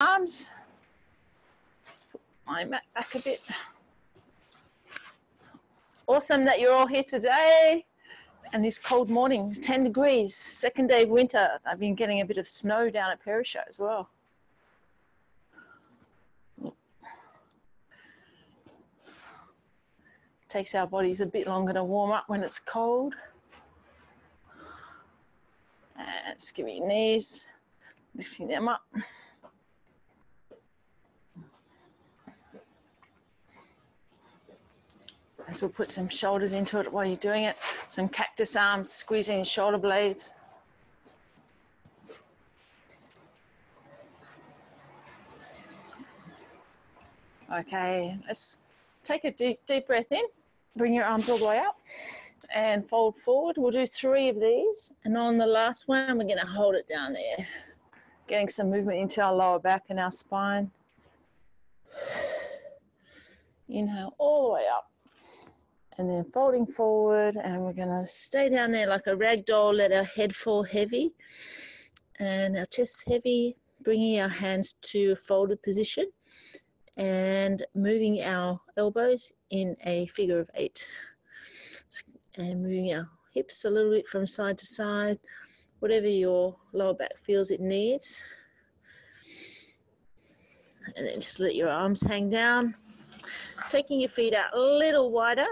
arms. Just put my mat back a bit. Awesome that you're all here today. And this cold morning, 10 degrees, second day of winter. I've been getting a bit of snow down at Perisher as well. Takes our bodies a bit longer to warm up when it's cold. And skimming knees, lifting them up. So we'll put some shoulders into it while you're doing it. Some cactus arms, squeezing shoulder blades. Okay, let's take a deep, deep breath in. Bring your arms all the way up and fold forward. We'll do three of these. And on the last one, we're gonna hold it down there. Getting some movement into our lower back and our spine. Inhale all the way up and then folding forward and we're going to stay down there like a rag doll let our head fall heavy and our chest heavy bringing our hands to a folded position and moving our elbows in a figure of eight. And moving our hips a little bit from side to side whatever your lower back feels it needs. And then just let your arms hang down taking your feet out a little wider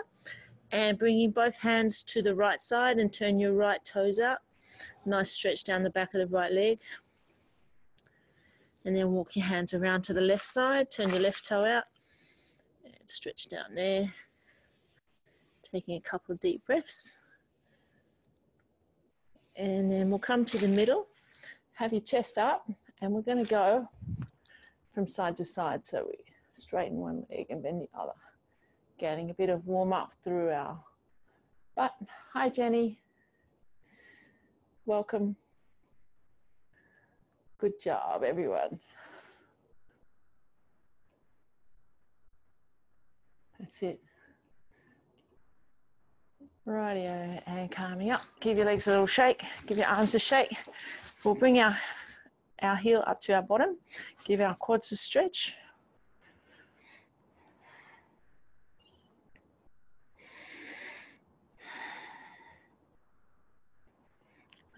and bringing both hands to the right side and turn your right toes out. Nice stretch down the back of the right leg. And then walk your hands around to the left side, turn your left toe out and stretch down there. Taking a couple of deep breaths. And then we'll come to the middle, have your chest up, and we're going to go from side to side. So we straighten one leg and bend the other getting a bit of warm up through our butt. Hi, Jenny. Welcome. Good job, everyone. That's it. Rightio, and calming up. Give your legs a little shake. Give your arms a shake. We'll bring our, our heel up to our bottom. Give our quads a stretch.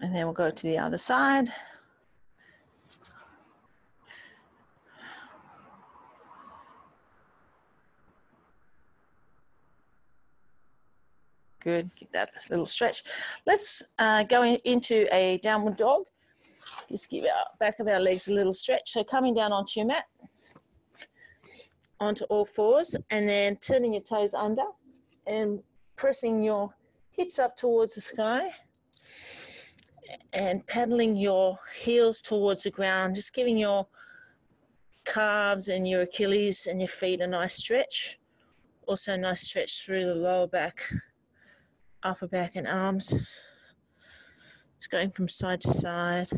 And then we'll go to the other side. Good, give that little stretch. Let's uh, go in, into a downward dog. Just give our back of our legs a little stretch. So coming down onto your mat, onto all fours, and then turning your toes under and pressing your hips up towards the sky and paddling your heels towards the ground, just giving your calves and your Achilles and your feet a nice stretch. Also, a nice stretch through the lower back, upper back, and arms. Just going from side to side.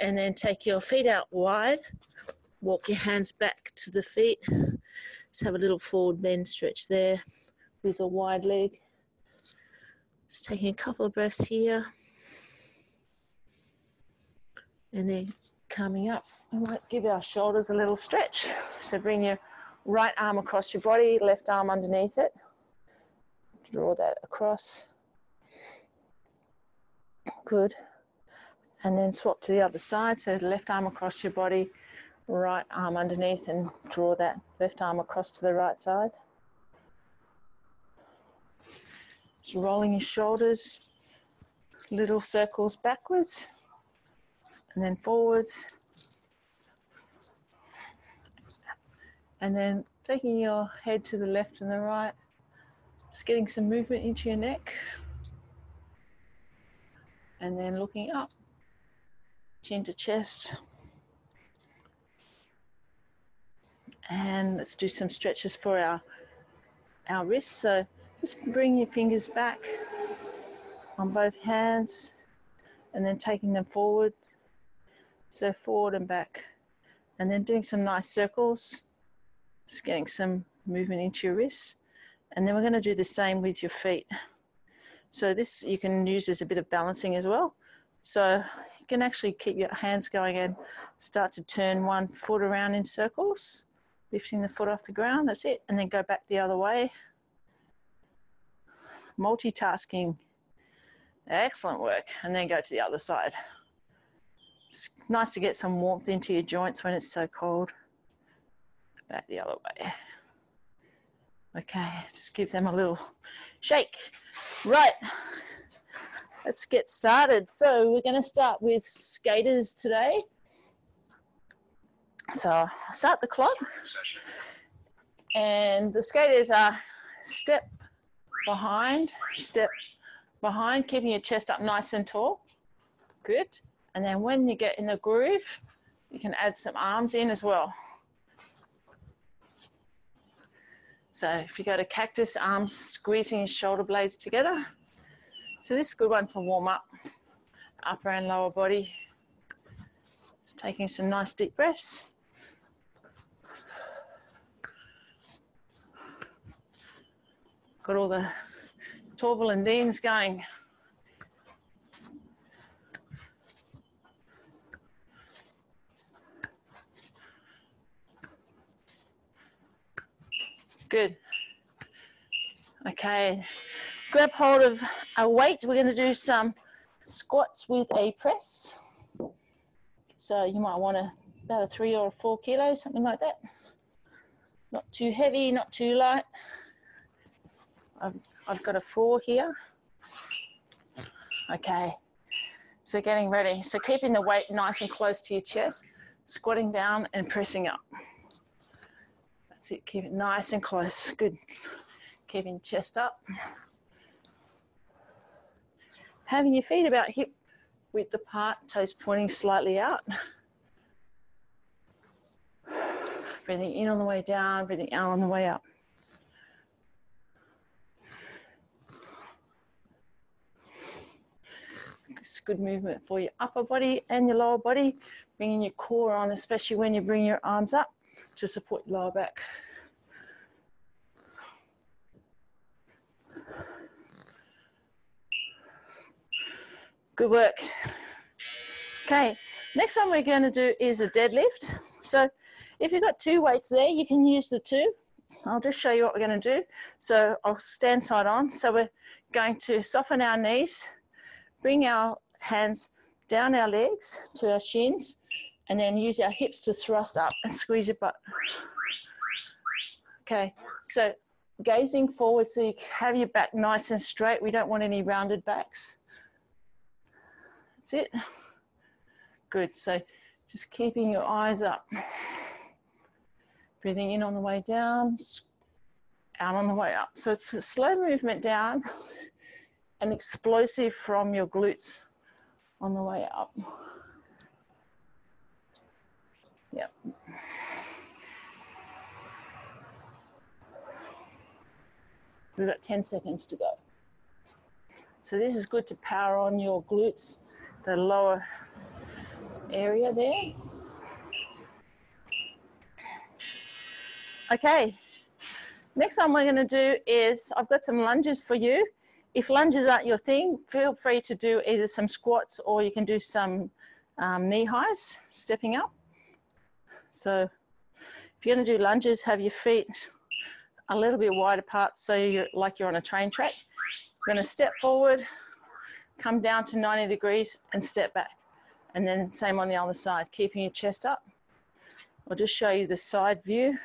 And then take your feet out wide. Walk your hands back to the feet. Just have a little forward bend stretch there with a wide leg. Just taking a couple of breaths here. And then coming up, we might give our shoulders a little stretch. So bring your right arm across your body, left arm underneath it. Draw that across. Good. And then swap to the other side. So left arm across your body, right arm underneath, and draw that left arm across to the right side. Just rolling your shoulders, little circles backwards and then forwards. And then taking your head to the left and the right, just getting some movement into your neck. And then looking up, chin to chest. And let's do some stretches for our, our wrists. So just bring your fingers back on both hands and then taking them forward. So forward and back. And then doing some nice circles, just getting some movement into your wrists. And then we're going to do the same with your feet. So this you can use as a bit of balancing as well. So you can actually keep your hands going and start to turn one foot around in circles, lifting the foot off the ground. That's it. And then go back the other way. Multitasking. Excellent work. And then go to the other side. It's nice to get some warmth into your joints when it's so cold. Back the other way. Okay, just give them a little shake. Right, let's get started. So we're gonna start with skaters today. So I'll start the clock. And the skaters are step behind, step behind, keeping your chest up nice and tall. Good. And then when you get in the groove, you can add some arms in as well. So if you go to cactus, arms squeezing your shoulder blades together. So this is a good one to warm up, upper and lower body. Just taking some nice deep breaths. Got all the Torvill and Deans going. Good. Okay, grab hold of a weight. We're going to do some squats with a press. So you might want to about a three or a four kilos, something like that. Not too heavy, not too light. I've, I've got a four here. Okay, so getting ready. So keeping the weight nice and close to your chest, squatting down and pressing up. That's it, keep it nice and close. Good. Keeping chest up. Having your feet about hip width apart, toes pointing slightly out. Breathing in on the way down, breathing out on the way up. It's good movement for your upper body and your lower body, bringing your core on, especially when you bring your arms up to support your lower back. Good work. Okay, next one we're going to do is a deadlift. So if you've got two weights there, you can use the two. I'll just show you what we're going to do. So I'll stand side on. So we're going to soften our knees, bring our hands down our legs to our shins, and then use our hips to thrust up and squeeze your butt. Okay, so gazing forward so you have your back nice and straight. We don't want any rounded backs. That's it. Good, so just keeping your eyes up. Breathing in on the way down, out on the way up. So it's a slow movement down and explosive from your glutes on the way up. Yep. We've got 10 seconds to go. So this is good to power on your glutes, the lower area there. Okay, next one we're gonna do is, I've got some lunges for you. If lunges aren't your thing, feel free to do either some squats or you can do some um, knee highs, stepping up. So if you're gonna do lunges, have your feet a little bit wide apart so you're like you're on a train track. You're gonna step forward, come down to 90 degrees and step back. And then same on the other side, keeping your chest up. I'll just show you the side view.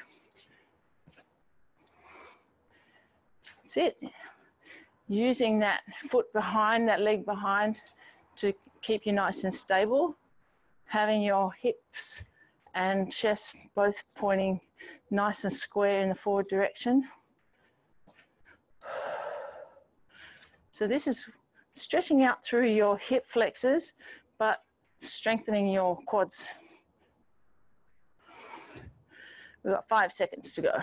That's it. Using that foot behind, that leg behind to keep you nice and stable. Having your hips and chest both pointing nice and square in the forward direction. So this is stretching out through your hip flexors, but strengthening your quads. We've got five seconds to go.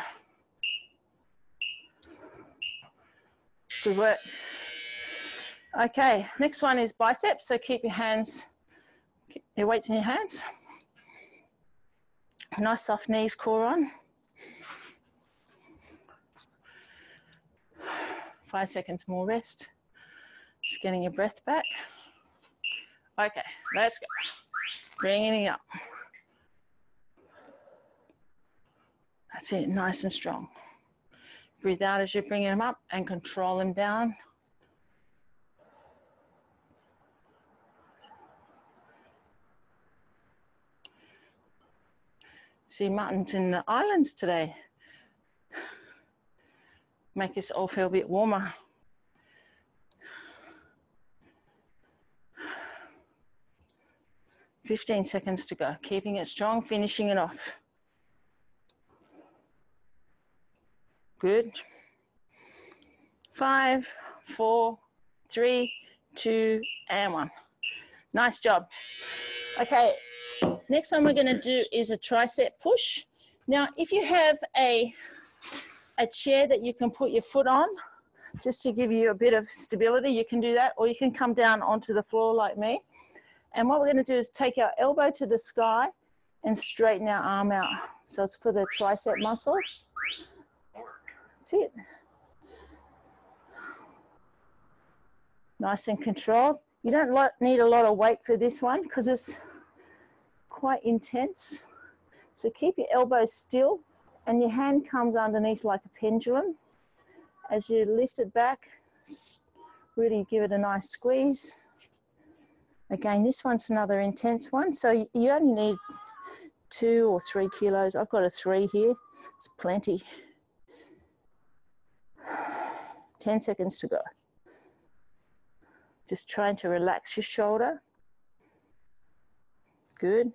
Good work. Okay, next one is biceps. So keep your hands, keep your weights in your hands. Nice soft knees, core on. Five seconds more rest. Just getting your breath back. Okay. Let's go. Bringing it up. That's it, nice and strong. Breathe out as you're bringing them up and control them down. See mountains in the islands today. Make us all feel a bit warmer. Fifteen seconds to go. Keeping it strong, finishing it off. Good. Five, four, three, two, and one. Nice job. Okay, next one we're gonna do is a tricep push. Now, if you have a, a chair that you can put your foot on, just to give you a bit of stability, you can do that, or you can come down onto the floor like me. And what we're gonna do is take our elbow to the sky and straighten our arm out. So it's for the tricep muscle. That's it. Nice and controlled. You don't need a lot of weight for this one because it's quite intense. So keep your elbows still and your hand comes underneath like a pendulum. As you lift it back, really give it a nice squeeze. Again, this one's another intense one. So you only need two or three kilos. I've got a three here. It's plenty. 10 seconds to go. Just trying to relax your shoulder. Good.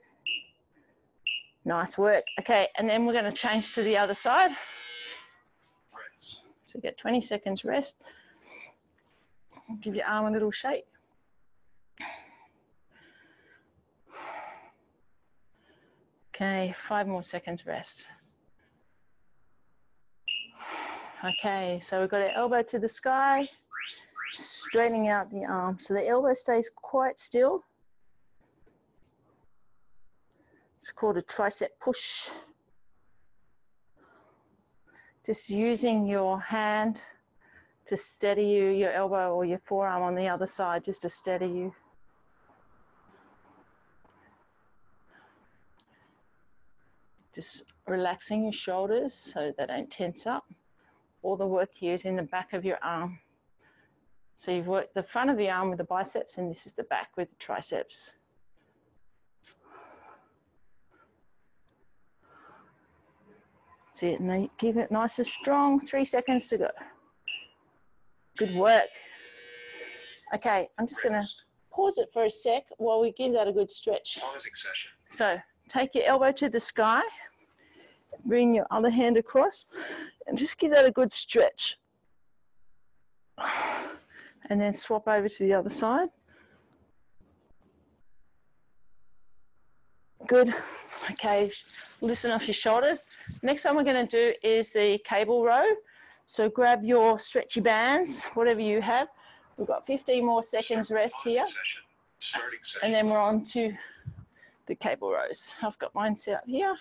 Nice work. Okay, and then we're going to change to the other side. So get 20 seconds rest. Give your arm a little shake. Okay, five more seconds rest. Okay, so we've got our elbow to the sky, straightening out the arm. So the elbow stays quite still. It's called a tricep push. Just using your hand to steady you, your elbow or your forearm on the other side, just to steady you. Just relaxing your shoulders so they don't tense up all the work here is in the back of your arm. So you've worked the front of the arm with the biceps and this is the back with the triceps. That's it, and keep it nice and strong, three seconds to go. Good work. Okay, I'm just gonna pause it for a sec while we give that a good stretch. So take your elbow to the sky, bring your other hand across, and just give that a good stretch. And then swap over to the other side. Good. Okay, loosen off your shoulders. Next one we're going to do is the cable row. So grab your stretchy bands, whatever you have. We've got 15 more seconds rest here. And then we're on to the cable rows. I've got mine set up here.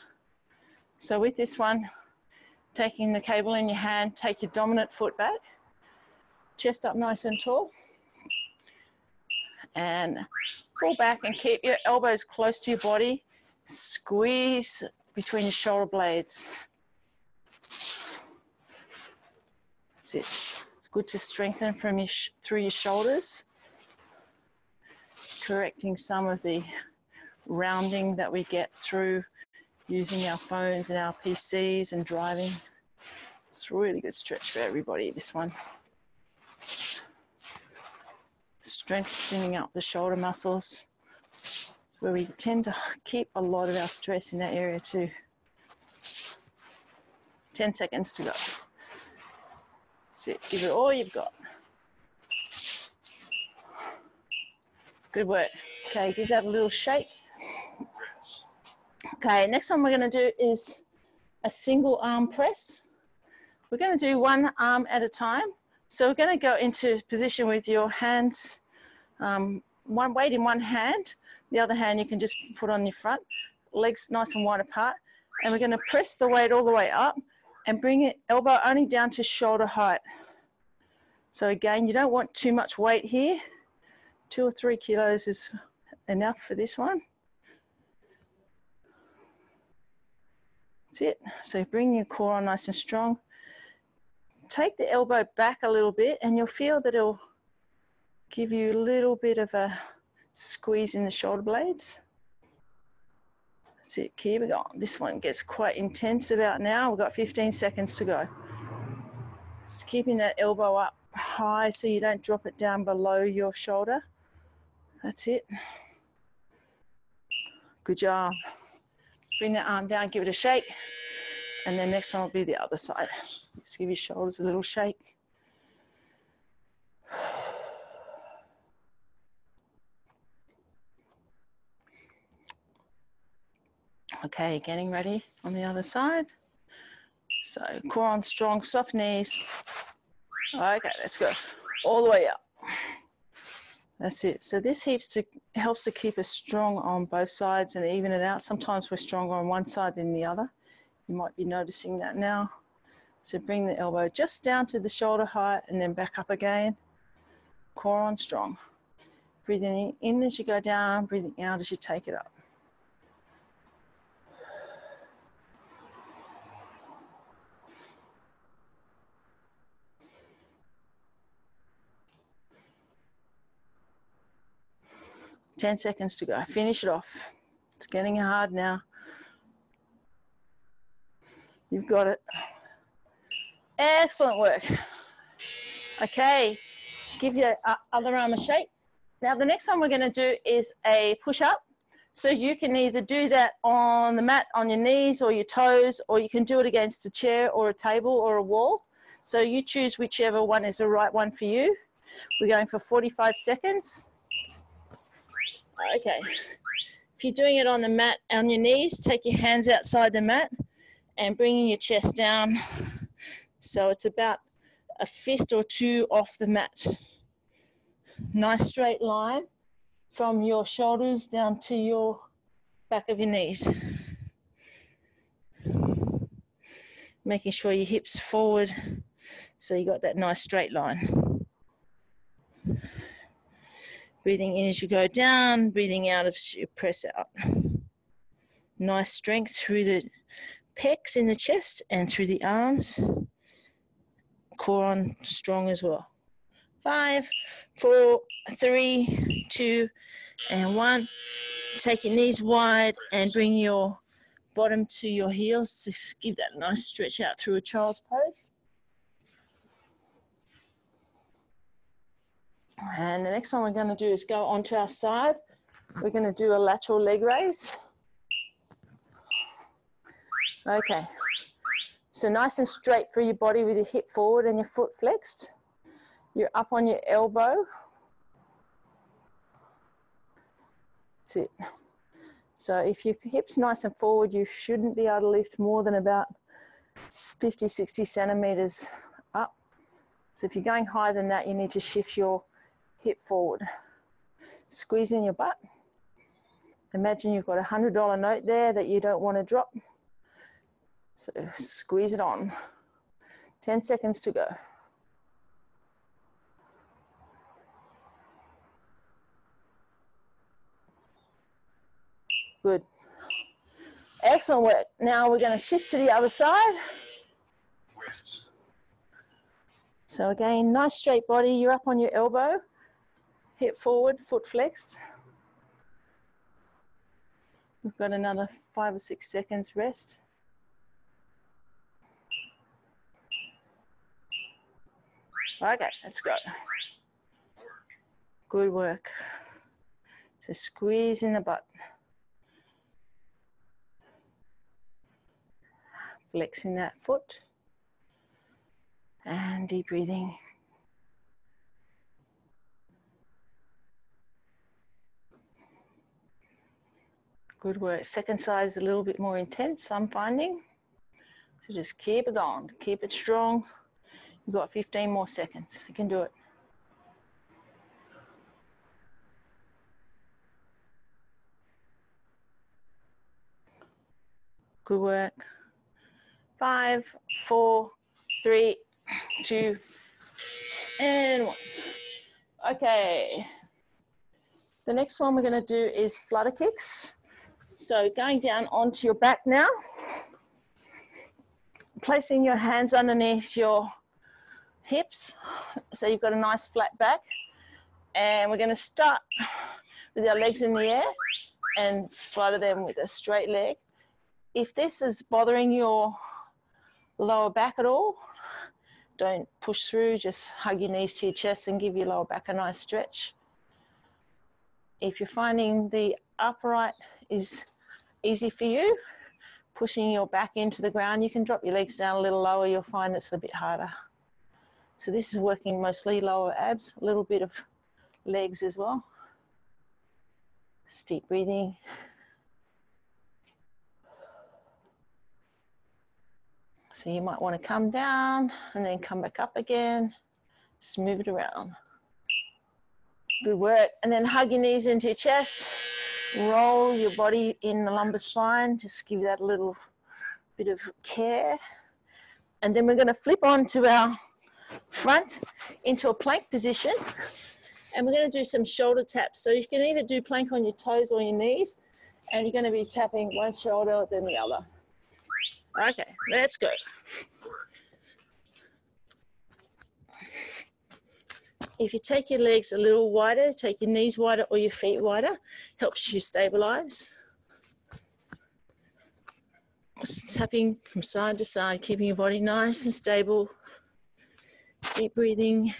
So with this one, taking the cable in your hand, take your dominant foot back, chest up nice and tall, and pull back and keep your elbows close to your body. Squeeze between your shoulder blades. That's it. It's good to strengthen from your through your shoulders, correcting some of the rounding that we get through using our phones and our PCs and driving. It's a really good stretch for everybody, this one. Strengthening up the shoulder muscles. It's where we tend to keep a lot of our stress in that area too. 10 seconds to go. That's it, give it all you've got. Good work. Okay, give that a little shake. Okay, next one we're going to do is a single arm press. We're going to do one arm at a time. So we're going to go into position with your hands, um, one weight in one hand, the other hand you can just put on your front, legs nice and wide apart. And we're going to press the weight all the way up and bring it elbow only down to shoulder height. So again, you don't want too much weight here. Two or three kilos is enough for this one. That's it. So bring your core on nice and strong. Take the elbow back a little bit and you'll feel that it'll give you a little bit of a squeeze in the shoulder blades. That's it, keep it going. This one gets quite intense about now. We've got 15 seconds to go. Just keeping that elbow up high so you don't drop it down below your shoulder. That's it. Good job. Bring that arm down, give it a shake. And then next one will be the other side. Just give your shoulders a little shake. Okay, getting ready on the other side. So core on strong, soft knees. Okay, let's go all the way up. That's it. So this heaps to, helps to keep us strong on both sides and even it out. Sometimes we're stronger on one side than the other. You might be noticing that now. So bring the elbow just down to the shoulder height and then back up again. Core on strong. Breathing in as you go down, breathing out as you take it up. Ten seconds to go. Finish it off. It's getting hard now. You've got it. Excellent work. Okay, give your uh, other arm a shake. Now the next one we're gonna do is a push up. So you can either do that on the mat on your knees or your toes, or you can do it against a chair or a table or a wall. So you choose whichever one is the right one for you. We're going for 45 seconds. Okay. If you're doing it on the mat on your knees, take your hands outside the mat and bringing your chest down. So it's about a fist or two off the mat. Nice straight line from your shoulders down to your back of your knees. Making sure your hips forward so you got that nice straight line. Breathing in as you go down, breathing out as you press out. Nice strength through the pecs in the chest and through the arms. Core on strong as well. Five, four, three, two, and one. Take your knees wide and bring your bottom to your heels to give that nice stretch out through a child's pose. And the next one we're going to do is go onto our side. We're going to do a lateral leg raise. Okay. So nice and straight through your body with your hip forward and your foot flexed. You're up on your elbow. That's it. So if your hip's nice and forward, you shouldn't be able to lift more than about 50, 60 centimeters up. So if you're going higher than that, you need to shift your hip forward. Squeeze in your butt. Imagine you've got a $100 note there that you don't want to drop. So squeeze it on. 10 seconds to go. Good. Excellent work. Now we're going to shift to the other side. So again, nice straight body. You're up on your elbow, hip forward, foot flexed. We've got another five or six seconds rest. Okay, let's go. Good work. So squeeze in the butt. Flexing that foot. And deep breathing. Good work. Second side is a little bit more intense, I'm finding. So just keep it on, keep it strong. You've got 15 more seconds. You can do it. Good work. Five, four, three, two, and one. Okay. The next one we're going to do is flutter kicks. So going down onto your back now, placing your hands underneath your hips so you've got a nice flat back. And we're going to start with our legs in the air and flutter them with a straight leg. If this is bothering your lower back at all, don't push through, just hug your knees to your chest and give your lower back a nice stretch. If you're finding the upright is easy for you, pushing your back into the ground, you can drop your legs down a little lower, you'll find it's a bit harder. So this is working mostly lower abs, a little bit of legs as well. Just deep breathing. So you might want to come down and then come back up again. Just move it around. Good work. And then hug your knees into your chest. Roll your body in the lumbar spine. Just give that a little bit of care. And then we're going to flip on to our front into a plank position. And we're going to do some shoulder taps. So you can either do plank on your toes or your knees. And you're going to be tapping one shoulder, then the other. Okay, let's go. If you take your legs a little wider, take your knees wider or your feet wider, helps you stabilize. Just tapping from side to side, keeping your body nice and stable. Deep breathing.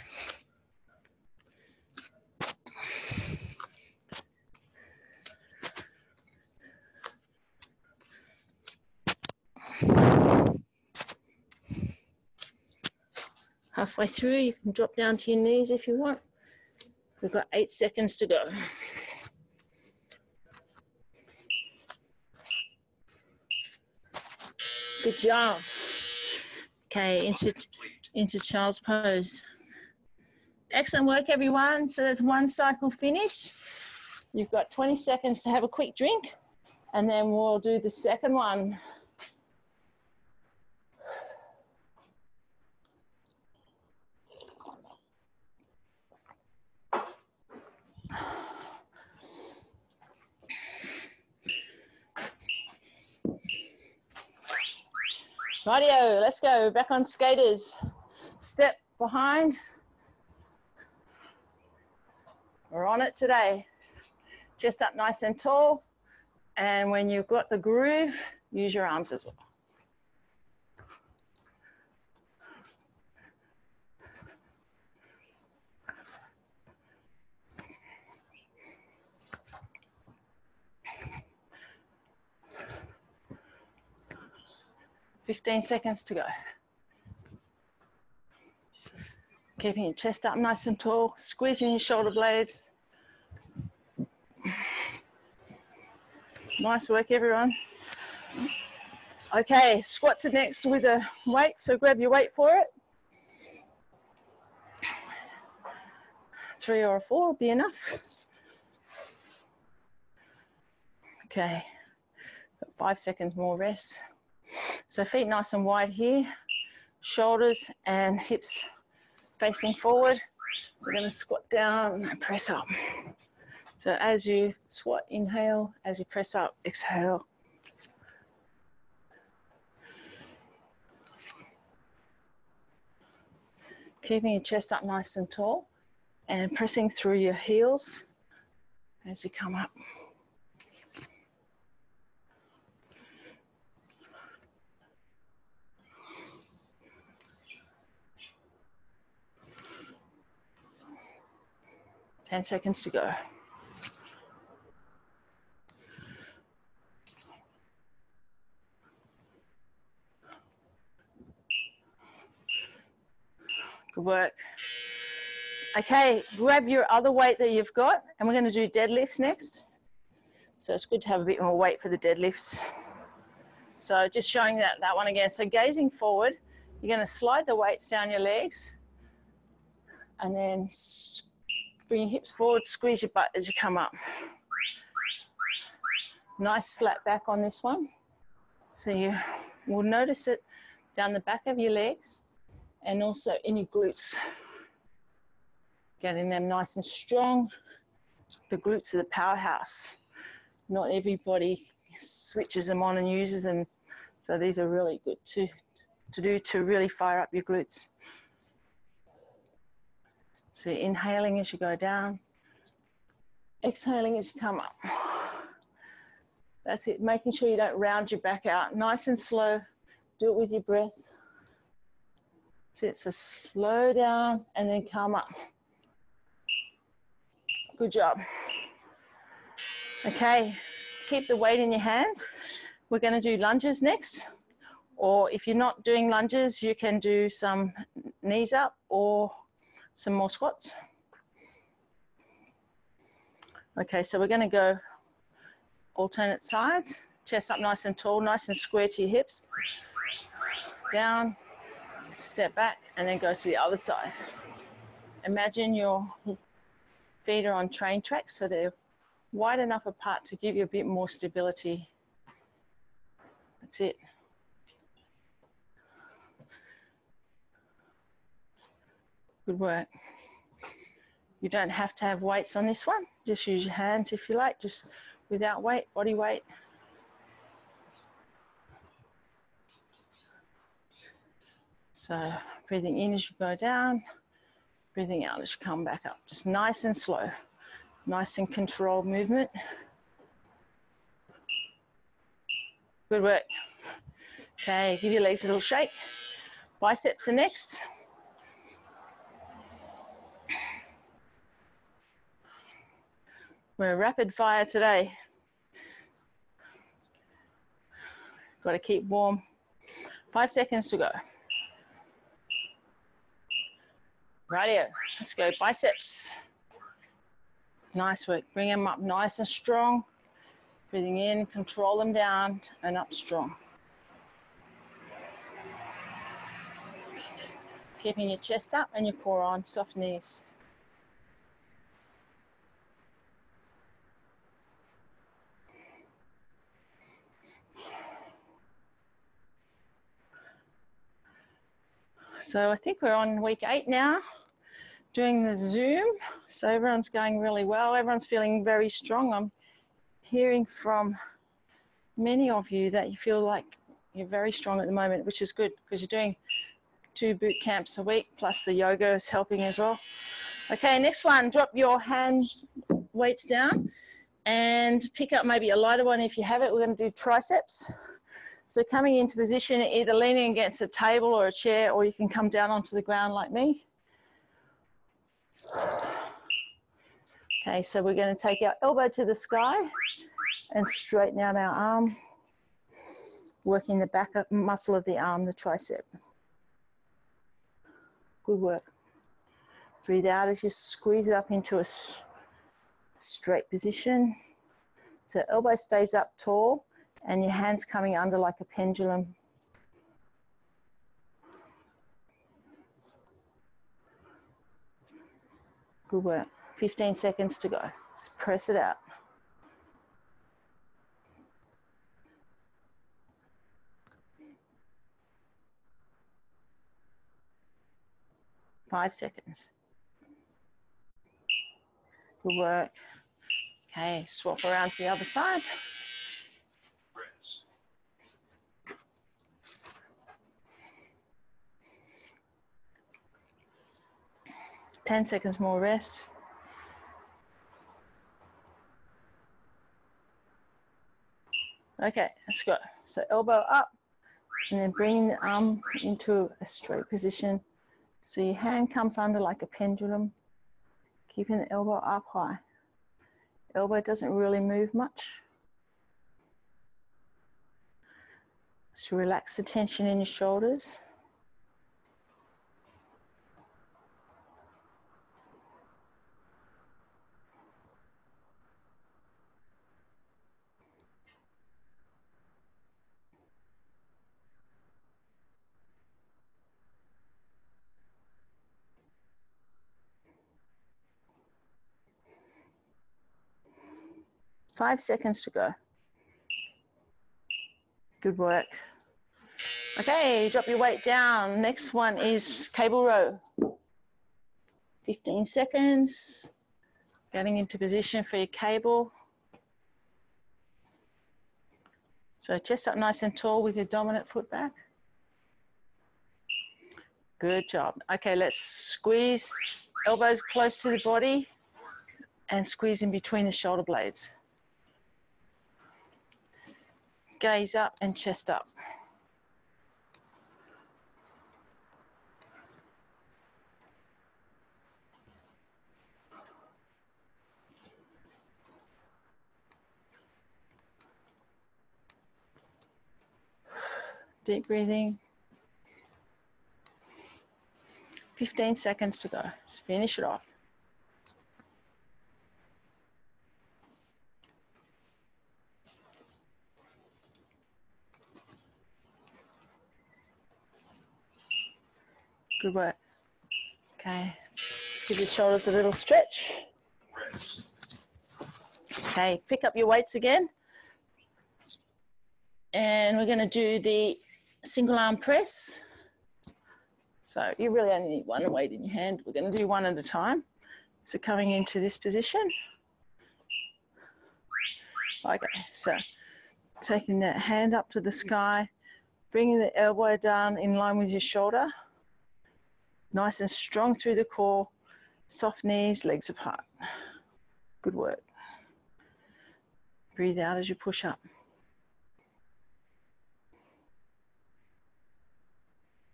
Halfway through, you can drop down to your knees if you want. We've got eight seconds to go. Good job. Okay, into, into child's pose. Excellent work, everyone. So that's one cycle finished. You've got 20 seconds to have a quick drink, and then we'll do the second one. Rightio, let's go. Back on skaters. Step behind. We're on it today. Chest up nice and tall. And when you've got the groove, use your arms as well. 15 seconds to go. Keeping your chest up nice and tall, squeezing your shoulder blades. Nice work, everyone. Okay, squats are next with a weight, so grab your weight for it. Three or four will be enough. Okay, got five seconds more rest. So feet nice and wide here, shoulders and hips facing forward. We're gonna squat down and press up. So as you squat, inhale, as you press up, exhale. Keeping your chest up nice and tall and pressing through your heels as you come up. 10 seconds to go. Good work. Okay, grab your other weight that you've got, and we're going to do deadlifts next. So it's good to have a bit more weight for the deadlifts. So just showing that, that one again. So gazing forward, you're going to slide the weights down your legs, and then Bring your hips forward, squeeze your butt as you come up. Nice flat back on this one. So you will notice it down the back of your legs and also in your glutes. Getting them nice and strong the glutes are the powerhouse. Not everybody switches them on and uses them. So these are really good to, to do to really fire up your glutes. So inhaling as you go down, exhaling as you come up. That's it, making sure you don't round your back out. Nice and slow, do it with your breath. So it's a slow down and then come up. Good job. Okay, keep the weight in your hands. We're gonna do lunges next. Or if you're not doing lunges, you can do some knees up or some more squats. Okay, so we're gonna go alternate sides. Chest up nice and tall, nice and square to your hips. Down, step back, and then go to the other side. Imagine your feet are on train tracks, so they're wide enough apart to give you a bit more stability. That's it. Good work. You don't have to have weights on this one. Just use your hands if you like, just without weight, body weight. So breathing in as you go down, breathing out as you come back up. Just nice and slow, nice and controlled movement. Good work. Okay, give your legs a little shake. Biceps are next. We're rapid fire today. Got to keep warm. Five seconds to go. Rightio, let's go biceps. Nice work, bring them up nice and strong. Breathing in, control them down and up strong. Keeping your chest up and your core on, soft knees. So I think we're on week eight now, doing the Zoom. So everyone's going really well. Everyone's feeling very strong. I'm hearing from many of you that you feel like you're very strong at the moment, which is good because you're doing two boot camps a week, plus the yoga is helping as well. Okay, next one, drop your hand weights down and pick up maybe a lighter one if you have it. We're going to do triceps. So coming into position, either leaning against a table or a chair, or you can come down onto the ground like me. Okay, so we're going to take our elbow to the sky and straighten out our arm, working the back muscle of the arm, the tricep. Good work. Breathe out as you squeeze it up into a straight position. So elbow stays up tall and your hands coming under like a pendulum. Good work. 15 seconds to go. Just press it out. Five seconds. Good work. Okay, swap around to the other side. 10 seconds more rest. Okay, let's go. So elbow up and then bring the arm into a straight position. So your hand comes under like a pendulum, keeping the elbow up high. Elbow doesn't really move much. So relax the tension in your shoulders. Five seconds to go. Good work. Okay, drop your weight down. Next one is cable row. 15 seconds. Getting into position for your cable. So chest up nice and tall with your dominant foot back. Good job. Okay, let's squeeze elbows close to the body and squeeze in between the shoulder blades. Gaze up and chest up. Deep breathing. 15 seconds to go. Let's finish it off. Good work. Okay, just give your shoulders a little stretch. Okay, pick up your weights again. And we're gonna do the single arm press. So you really only need one weight in your hand. We're going to do one at a time. So coming into this position. Okay, so taking that hand up to the sky, bringing the elbow down in line with your shoulder. Nice and strong through the core. Soft knees, legs apart. Good work. Breathe out as you push up.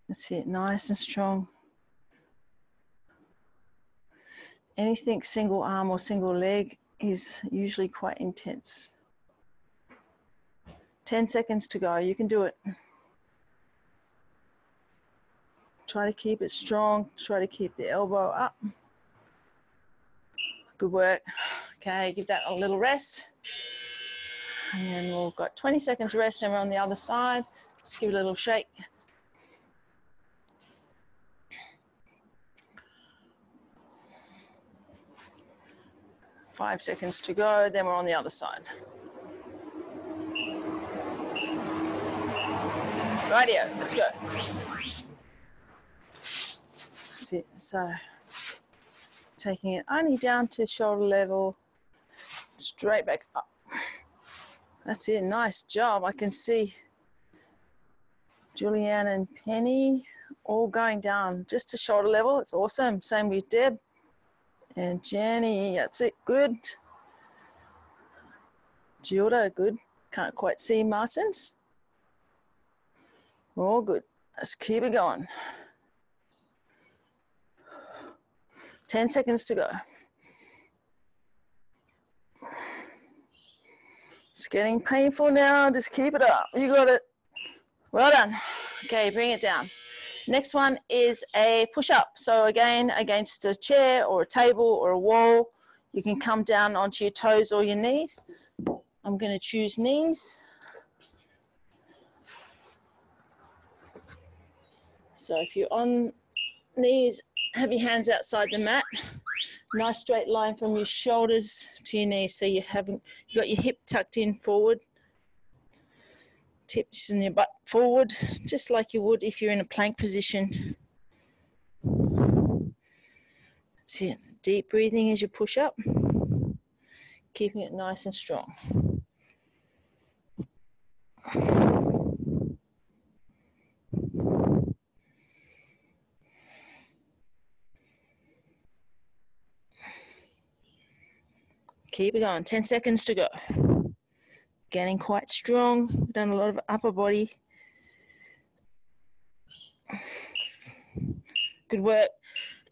That's it, nice and strong. Anything single arm or single leg is usually quite intense. 10 seconds to go, you can do it. Try to keep it strong, try to keep the elbow up. Good work. Okay, give that a little rest. And then we've got 20 seconds rest and we're on the other side. Let's give it a little shake. Five seconds to go, then we're on the other side. Rightio, let's go. That's it. So taking it only down to shoulder level, straight back up. That's it. Nice job. I can see Julianne and Penny all going down just to shoulder level. It's awesome. Same with Deb. And Jenny, that's it, good. Gilda, good. Can't quite see Martins. All good. Let's keep it going. 10 seconds to go. It's getting painful now. Just keep it up. You got it. Well done. Okay, bring it down. Next one is a push-up. So again, against a chair or a table or a wall, you can come down onto your toes or your knees. I'm going to choose knees. So if you're on knees, have your hands outside the mat. Nice straight line from your shoulders to your knees. So you haven't got your hip tucked in forward tips in your butt forward, just like you would if you're in a plank position. That's it. Deep breathing as you push up, keeping it nice and strong. Keep it going, 10 seconds to go getting quite strong. Done a lot of upper body. Good work.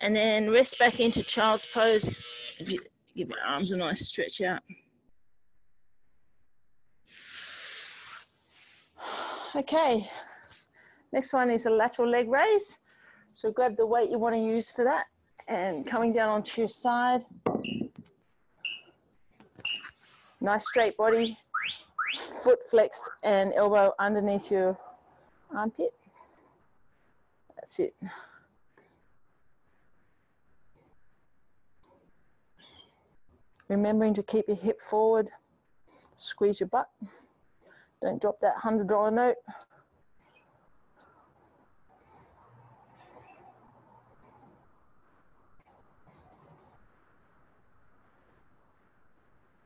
And then rest back into child's pose. Give your arms a nice stretch out. Okay, next one is a lateral leg raise. So grab the weight you want to use for that and coming down onto your side. Nice straight body, foot flexed and elbow underneath your armpit. That's it. Remembering to keep your hip forward, squeeze your butt. Don't drop that $100 note.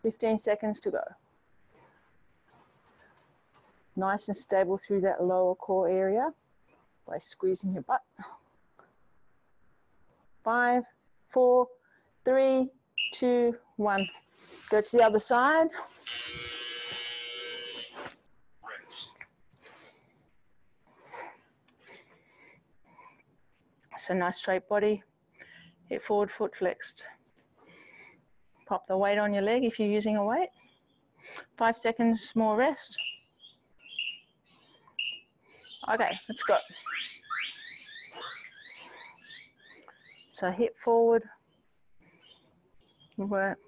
15 seconds to go. Nice and stable through that lower core area by squeezing your butt. Five, four, three, two, one. Go to the other side. So nice straight body, hip forward, foot flexed. Pop the weight on your leg if you're using a weight. Five seconds more rest. Okay, let's go. So hip forward, work.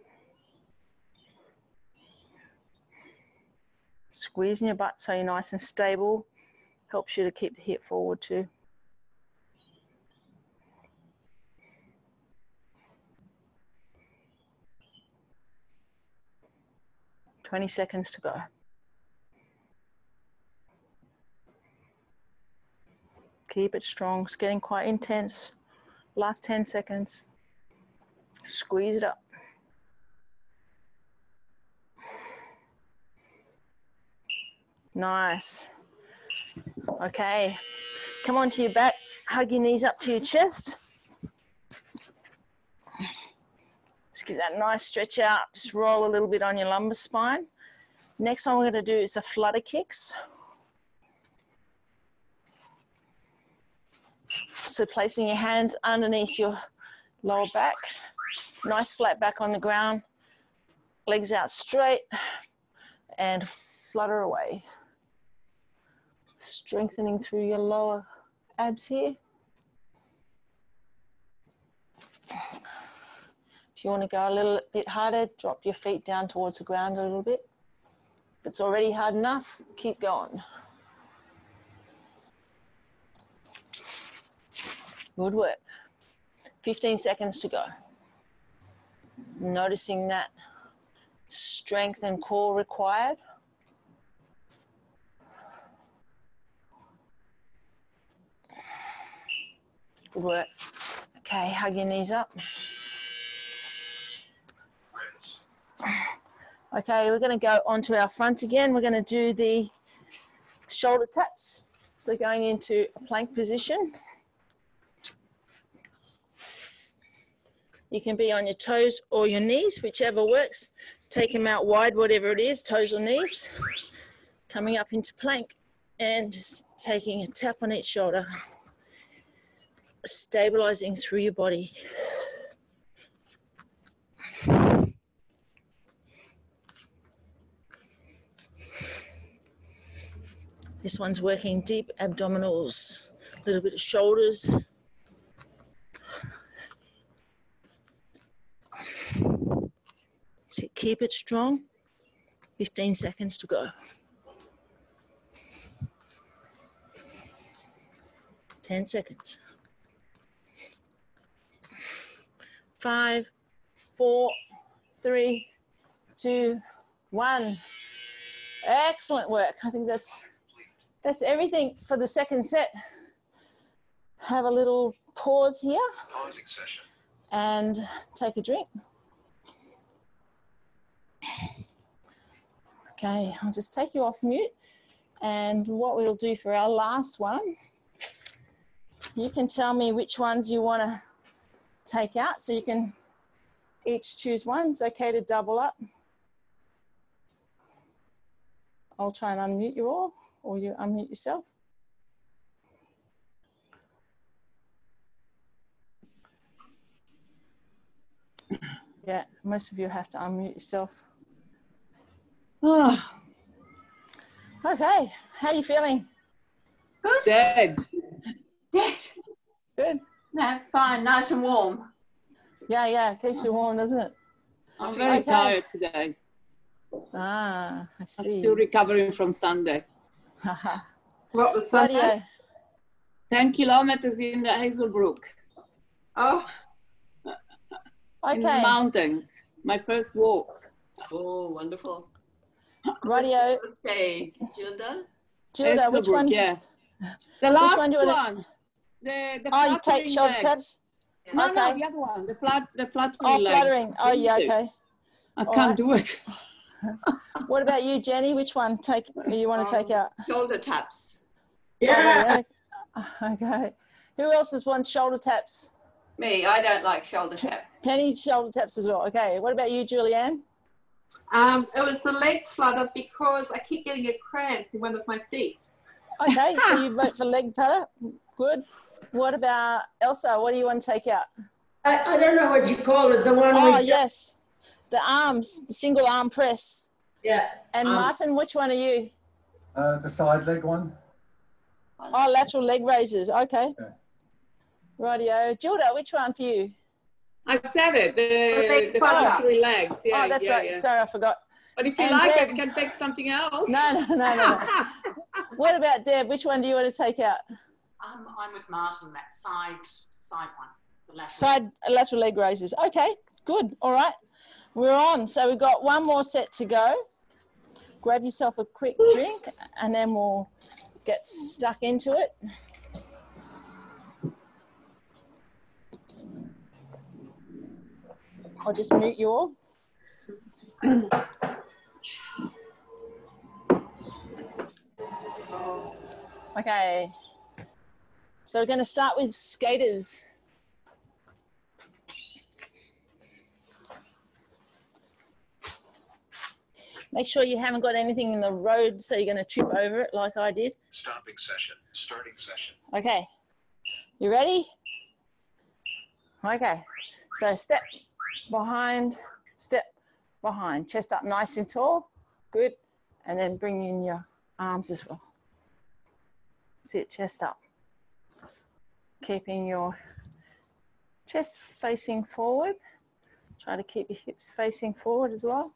Squeezing your butt so you're nice and stable. Helps you to keep the hip forward too. Twenty seconds to go. Keep it strong. It's getting quite intense. Last 10 seconds. Squeeze it up. Nice. Okay. Come onto your back. Hug your knees up to your chest. Just get that nice stretch out. Just roll a little bit on your lumbar spine. Next one we're going to do is a flutter kicks. So placing your hands underneath your lower back, nice flat back on the ground, legs out straight, and flutter away. Strengthening through your lower abs here. You want to go a little bit harder, drop your feet down towards the ground a little bit. If it's already hard enough, keep going. Good work. 15 seconds to go. Noticing that strength and core required. Good work. Okay, hug your knees up. Okay, we're going to go onto our front again. We're going to do the shoulder taps. So going into a plank position. You can be on your toes or your knees, whichever works. Take them out wide, whatever it is, toes or knees. Coming up into plank and just taking a tap on each shoulder. Stabilizing through your body. This one's working deep abdominals, a little bit of shoulders, So keep it strong. 15 seconds to go. 10 seconds. Five, four, three, two, one. Excellent work. I think that's that's everything for the second set. Have a little pause here. Pausing session. And take a drink. Okay, I'll just take you off mute. And what we'll do for our last one, you can tell me which ones you want to take out. So you can each choose one. It's okay to double up. I'll try and unmute you all, or you unmute yourself. Yeah, most of you have to unmute yourself. Oh. Okay, how are you feeling? Good. Dead. Dead. Good. No, fine, nice and warm. Yeah, yeah, keeps you warm, doesn't it? I'm very okay. tired today. Ah, I see. I'm still recovering from Sunday. What was Sunday? 10 kilometers in the Hazelbrook. Oh. Okay. In the mountains. My first walk. Oh, wonderful. Radio. Okay, Gilda. Gilda, which one? Yeah. The last one. one the, the oh, you take shoulder taps? No, okay. no, the other one. The flat, the fluttering Oh, legs. fluttering. Oh, yeah, okay. I can't right. do it. what about you, Jenny? Which one take you want to um, take out? Shoulder taps. Yeah. Oh, okay. Who else has won shoulder taps? Me. I don't like shoulder taps. Penny shoulder taps as well. Okay. What about you, Julianne? Um, it was the leg flutter because I keep getting a cramp in one of my feet. Okay, so you vote for leg flutter. Good. What about Elsa? What do you want to take out? I, I don't know what you call it. The one. Oh yes, the arms, the single arm press. Yeah. And um, Martin, which one are you? Uh, the side leg one. Oh, lateral leg raises. Okay. okay. Rightio. Gilda, which one for you? I said it. The, the first three legs. Yeah, oh, that's yeah, right. Yeah. Sorry, I forgot. But if you and like Deb, it, can take something else. No, no, no, no. no. what about Deb? Which one do you want to take out? Um, I'm with Martin. That side, side one, the lateral. Side lateral leg raises. Okay, good. All right, we're on. So we've got one more set to go. Grab yourself a quick drink, and then we'll get stuck into it. I'll just mute you all. okay. So we're going to start with skaters. Make sure you haven't got anything in the road so you're going to trip over it like I did. Stopping session, starting session. Okay. You ready? Okay. So step behind, step behind, chest up nice and tall. Good. And then bring in your arms as well. That's it, chest up. Keeping your chest facing forward. Try to keep your hips facing forward as well.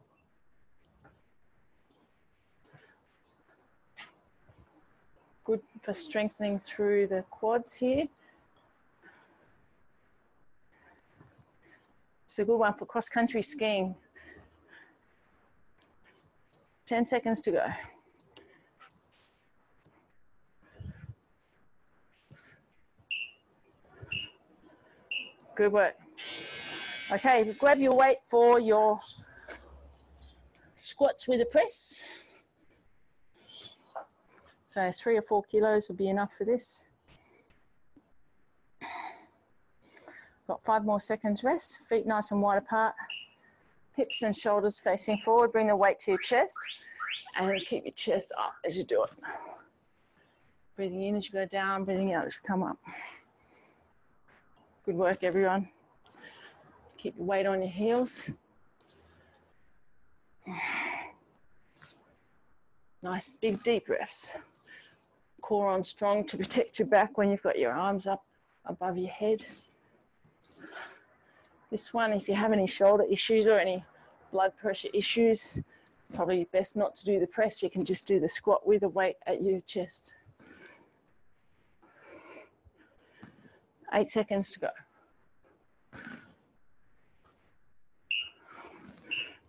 Good for strengthening through the quads here. It's a good one for cross country skiing. 10 seconds to go. Good work. Okay, grab your weight for your squats with a press. So three or four kilos will be enough for this. Got five more seconds rest. Feet nice and wide apart. Hips and shoulders facing forward. Bring the weight to your chest and keep your chest up as you do it. Breathing in as you go down, breathing out as you come up. Good work, everyone. Keep your weight on your heels. Nice big deep breaths. Core on strong to protect your back when you've got your arms up above your head. This one, if you have any shoulder issues or any blood pressure issues, probably best not to do the press. You can just do the squat with a weight at your chest. Eight seconds to go.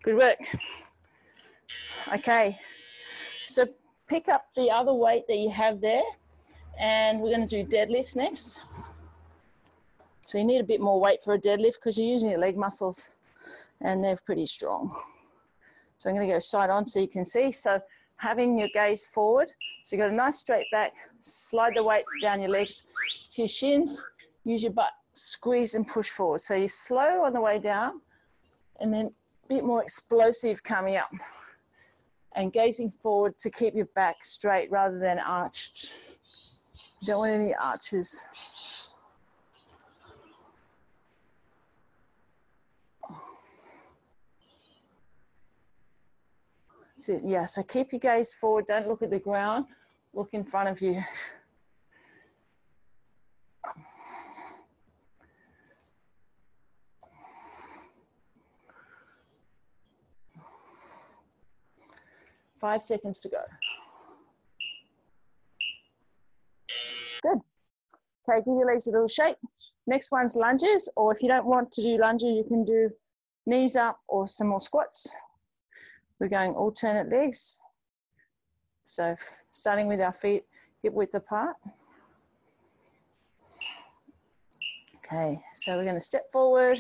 Good work. Okay, so pick up the other weight that you have there and we're going to do deadlifts next. So you need a bit more weight for a deadlift because you're using your leg muscles and they're pretty strong. So I'm going to go side on so you can see. So having your gaze forward. So you've got a nice straight back, slide the weights down your legs to your shins, use your butt, squeeze and push forward. So you're slow on the way down and then a bit more explosive coming up and gazing forward to keep your back straight rather than arched. You don't want any arches. So, yeah, so keep your gaze forward. Don't look at the ground. Look in front of you. Five seconds to go. Good. Okay, give your legs a little shake. Next one's lunges, or if you don't want to do lunges, you can do knees up or some more squats. We're going alternate legs. So starting with our feet hip width apart. Okay, so we're going to step forward,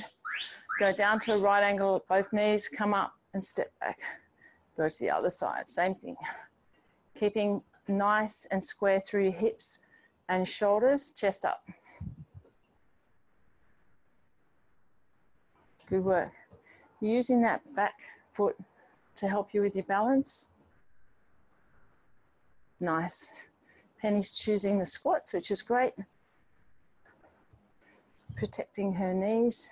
go down to a right angle at both knees, come up and step back. Go to the other side, same thing. Keeping nice and square through your hips and shoulders, chest up. Good work. Using that back foot to help you with your balance. Nice. Penny's choosing the squats, which is great. Protecting her knees.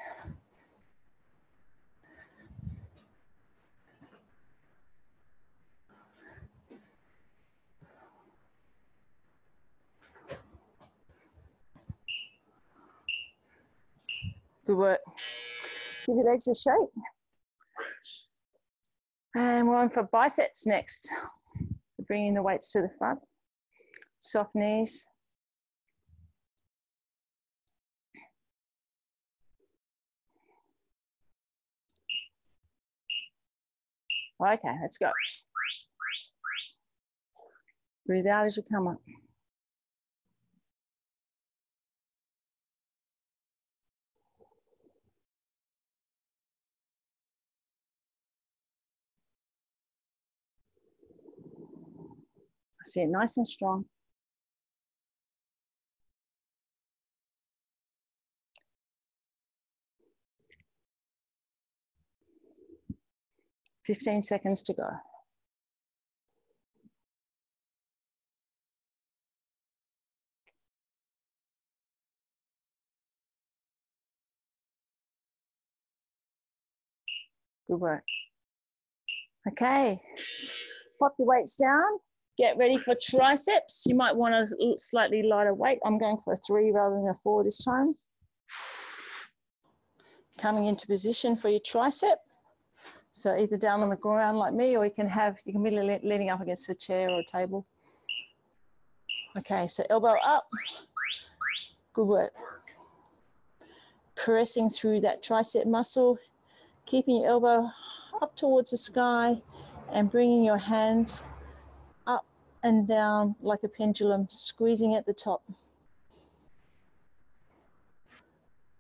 Good work. Give your legs a shake. And we're on for biceps next. So bringing the weights to the front. Soft knees. Okay, let's go. Breathe out as you come up. See it nice and strong. Fifteen seconds to go. Good work. Okay, pop your weights down. Get ready for triceps. You might want a slightly lighter weight. I'm going for a three rather than a four this time. Coming into position for your tricep. So either down on the ground like me, or you can have, you can be leaning up against a chair or a table. Okay, so elbow up. Good work. Pressing through that tricep muscle, keeping your elbow up towards the sky and bringing your hand up and down like a pendulum, squeezing at the top.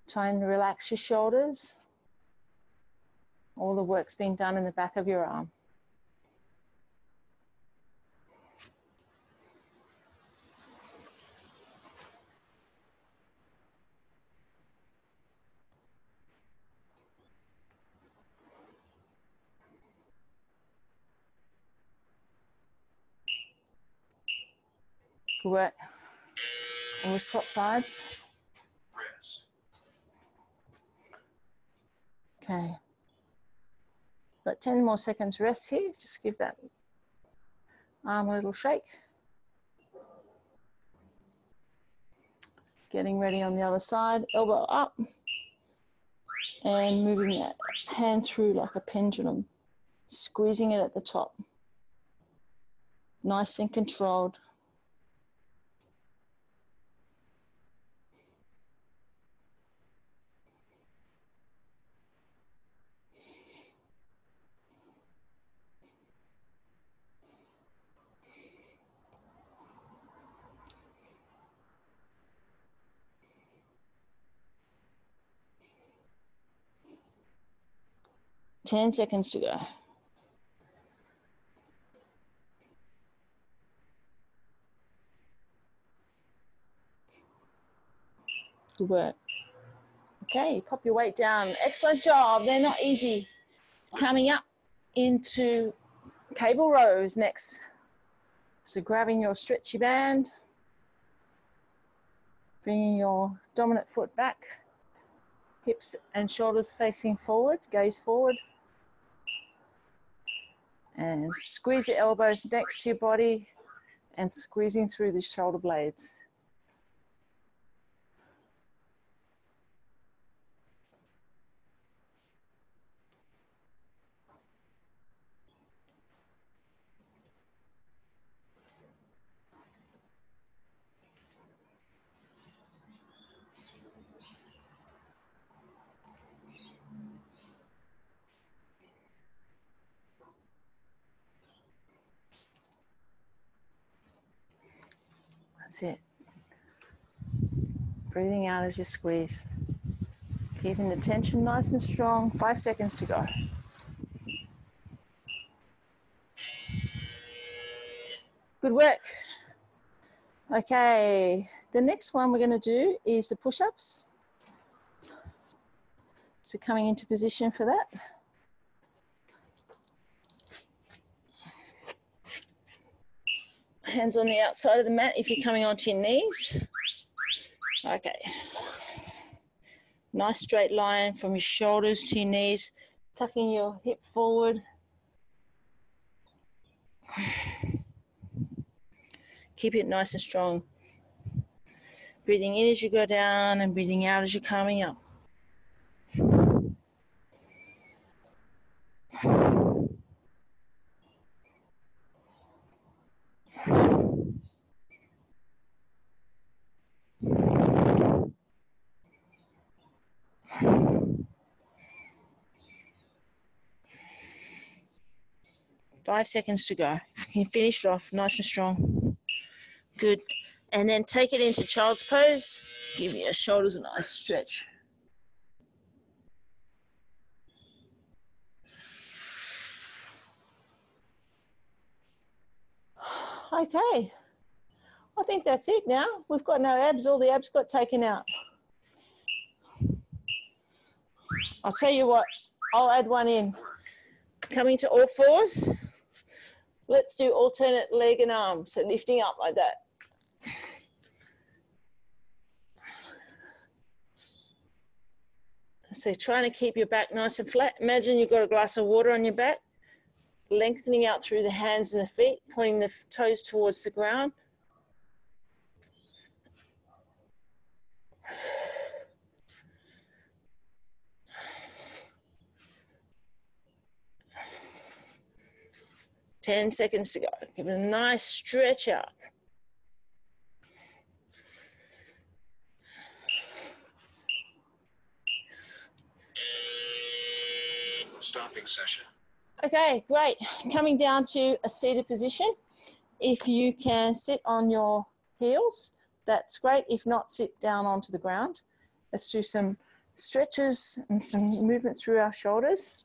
Try and relax your shoulders. All the work's been done in the back of your arm. Work. And we swap sides. Rinse. Okay. Got 10 more seconds rest here. Just give that arm a little shake. Getting ready on the other side, elbow up. And moving that hand through like a pendulum, squeezing it at the top. Nice and controlled. Ten seconds to go. Good work. Okay, pop your weight down. Excellent job. They're not easy. Coming up into cable rows next. So grabbing your stretchy band, bringing your dominant foot back, hips and shoulders facing forward, gaze forward. And squeeze your elbows next to your body and squeezing through the shoulder blades. That's it. Breathing out as you squeeze. Keeping the tension nice and strong. Five seconds to go. Good work. Okay, the next one we're going to do is the push ups. So, coming into position for that. Hands on the outside of the mat if you're coming onto your knees. Okay. Nice straight line from your shoulders to your knees, tucking your hip forward. Keep it nice and strong. Breathing in as you go down and breathing out as you're coming up. Five seconds to go. You finish it off nice and strong. Good. And then take it into child's pose. Give your shoulders a nice stretch. Okay. I think that's it now. We've got no abs. All the abs got taken out. I'll tell you what, I'll add one in. Coming to all fours. Let's do alternate leg and arm. So lifting up like that. So trying to keep your back nice and flat. Imagine you've got a glass of water on your back, lengthening out through the hands and the feet, pointing the toes towards the ground. Ten seconds to go. Give it a nice stretch out. Stopping session. Okay, great. Coming down to a seated position. If you can sit on your heels, that's great. If not, sit down onto the ground. Let's do some stretches and some movement through our shoulders.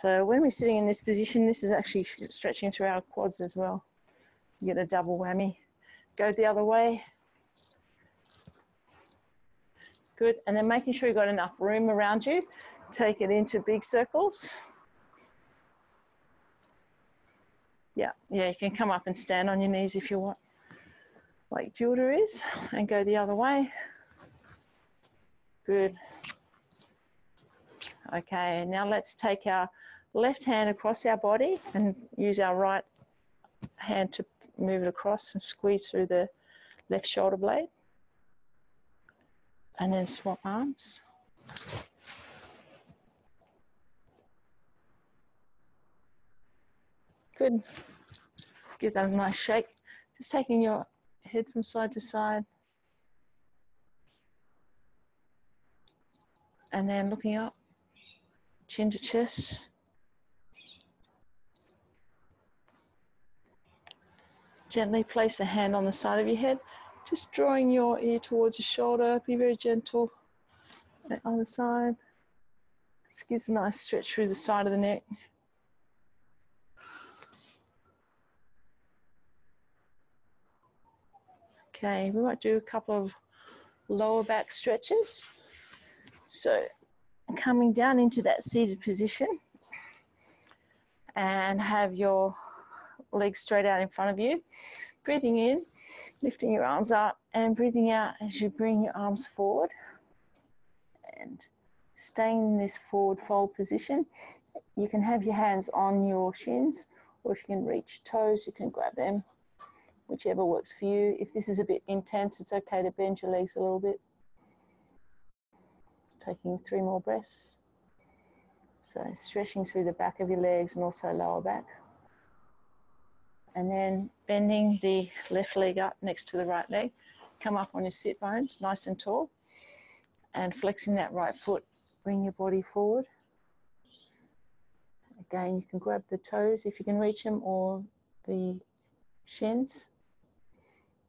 So when we're sitting in this position, this is actually stretching through our quads as well. You get a double whammy. Go the other way. Good, and then making sure you've got enough room around you. Take it into big circles. Yeah, yeah, you can come up and stand on your knees if you want, like Gilda is, and go the other way. Good. Okay, now let's take our left hand across our body and use our right hand to move it across and squeeze through the left shoulder blade and then swap arms. Good. Give that a nice shake. Just taking your head from side to side. And then looking up, chin to chest. Gently place a hand on the side of your head just drawing your ear towards your shoulder, be very gentle. The other side. This gives a nice stretch through the side of the neck. Okay, we might do a couple of lower back stretches. So coming down into that seated position and have your legs straight out in front of you. Breathing in, lifting your arms up and breathing out as you bring your arms forward and staying in this forward fold position. You can have your hands on your shins or if you can reach your toes, you can grab them, whichever works for you. If this is a bit intense, it's okay to bend your legs a little bit. Just taking three more breaths. So stretching through the back of your legs and also lower back and then bending the left leg up next to the right leg. Come up on your sit bones, nice and tall, and flexing that right foot, bring your body forward. Again, you can grab the toes if you can reach them or the shins.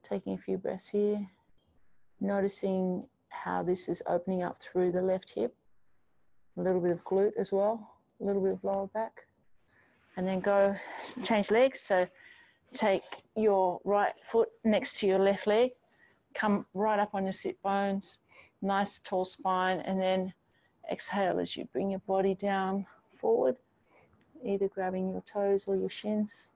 Taking a few breaths here, noticing how this is opening up through the left hip, a little bit of glute as well, a little bit of lower back. and then go change legs. So take your right foot next to your left leg, come right up on your sit bones, nice tall spine, and then exhale as you bring your body down forward, either grabbing your toes or your shins.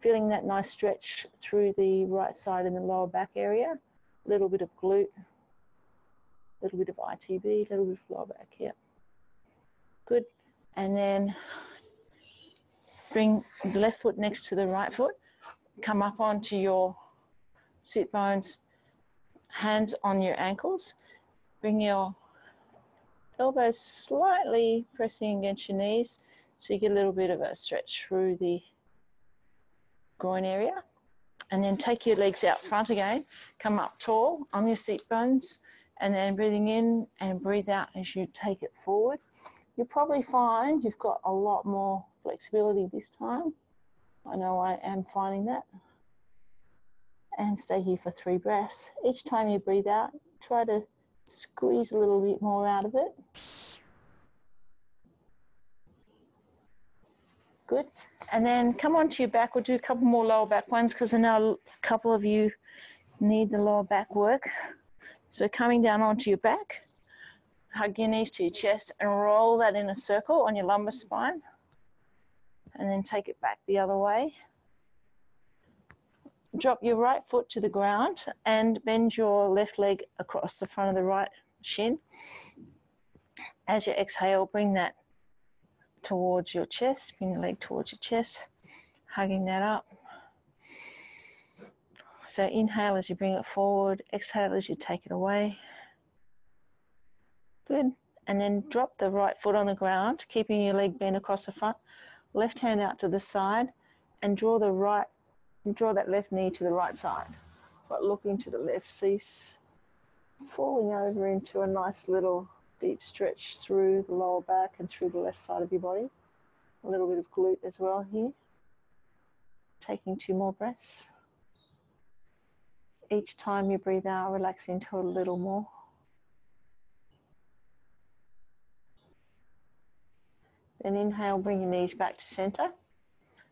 Feeling that nice stretch through the right side and the lower back area, a little bit of glute, a little bit of ITB, a little bit of lower back here. Good. And then bring the left foot next to the right foot. Come up onto your sit bones, hands on your ankles. Bring your elbows slightly pressing against your knees so you get a little bit of a stretch through the groin area. And then take your legs out front again. Come up tall on your seat bones and then breathing in and breathe out as you take it forward. You'll probably find you've got a lot more flexibility this time. I know I am finding that. And stay here for three breaths. Each time you breathe out, try to squeeze a little bit more out of it. Good. And then come onto your back. We'll do a couple more lower back ones because I know a couple of you need the lower back work. So coming down onto your back, hug your knees to your chest and roll that in a circle on your lumbar spine. And then take it back the other way. Drop your right foot to the ground and bend your left leg across the front of the right shin. As you exhale, bring that towards your chest, bring the leg towards your chest, hugging that up. So inhale as you bring it forward, exhale as you take it away. Good. And then drop the right foot on the ground, keeping your leg bent across the front, left hand out to the side, and draw the right, draw that left knee to the right side. But looking to the left, cease falling over into a nice little deep stretch through the lower back and through the left side of your body. A little bit of glute as well here. Taking two more breaths. Each time you breathe out, relax into a little more. Then inhale, bring your knees back to center.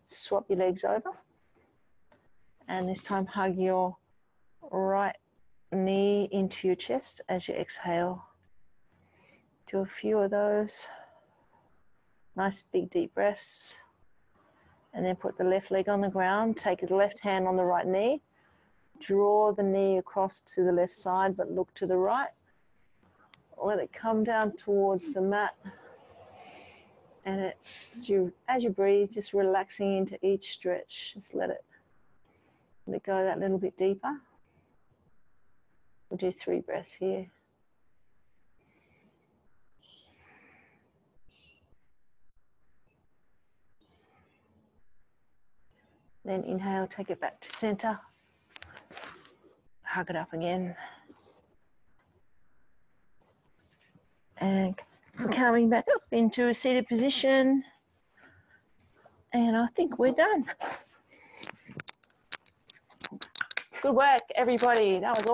Swap your legs over. And this time hug your right knee into your chest as you exhale. Do a few of those. Nice big deep breaths. And then put the left leg on the ground. Take the left hand on the right knee. Draw the knee across to the left side, but look to the right. Let it come down towards the mat. And it's you as you breathe, just relaxing into each stretch. Just let it let go that little bit deeper. We'll do three breaths here. Then inhale, take it back to center. Hug it up again. And coming back up into a seated position. And I think we're done. Good work, everybody. That was awesome.